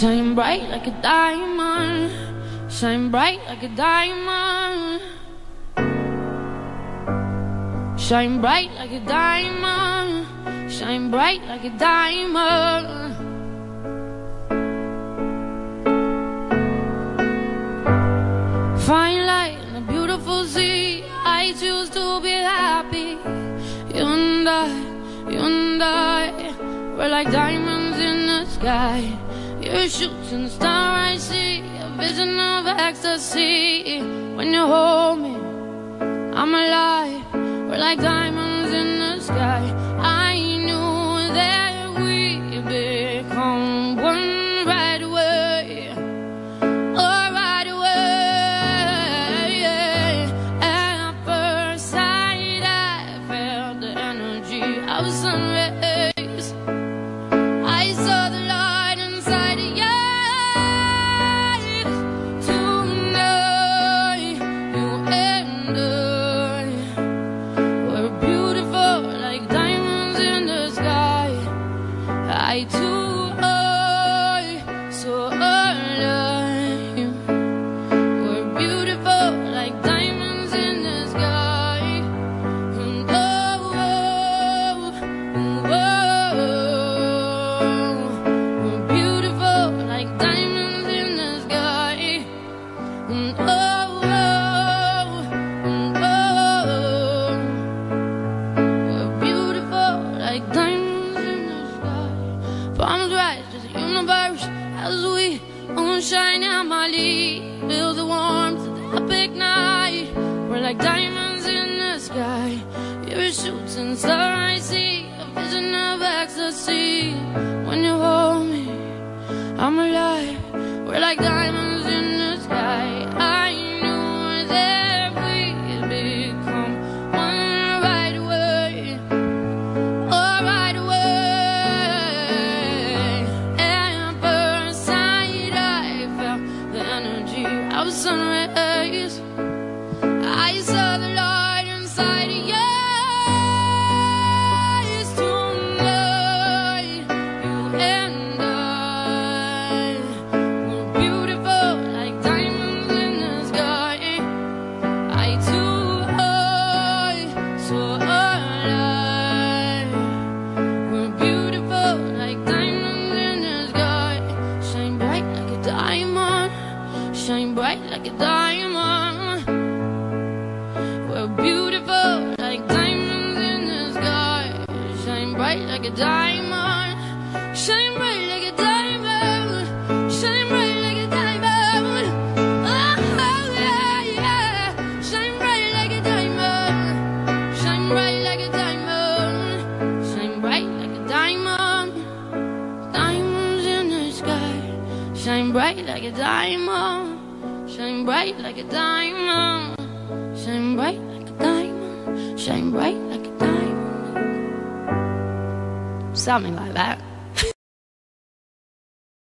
Shine bright like a diamond. Shine bright like a diamond. Shine bright like a diamond. Shine bright like a diamond. Fine light in a beautiful sea. I choose to be happy. You and I, you and I, we're like diamonds in the sky. You're shooting star, I see a vision of ecstasy. When you hold me, I'm alive. We're like diamonds in the sky. I too the universe as we moonshine and Molly build the warmth of the epic night. We're like diamonds in the sky. You're a shooting star, I see a vision of ecstasy. When you hold me, I'm alive. We're like diamonds energy of sun rays. I like a diamond. We're beautiful like diamonds in the sky. Shine bright like a diamond. Shine bright like a diamond. Shine bright like a diamond. Oh, yeah, yeah. Shine bright like a diamond. Shine bright like a diamond. Shine bright like a diamond. Diamonds in the sky. Shine bright like a diamond. Shine bright like a diamond. Shine bright like a diamond. Shine bright like a diamond. Something like that.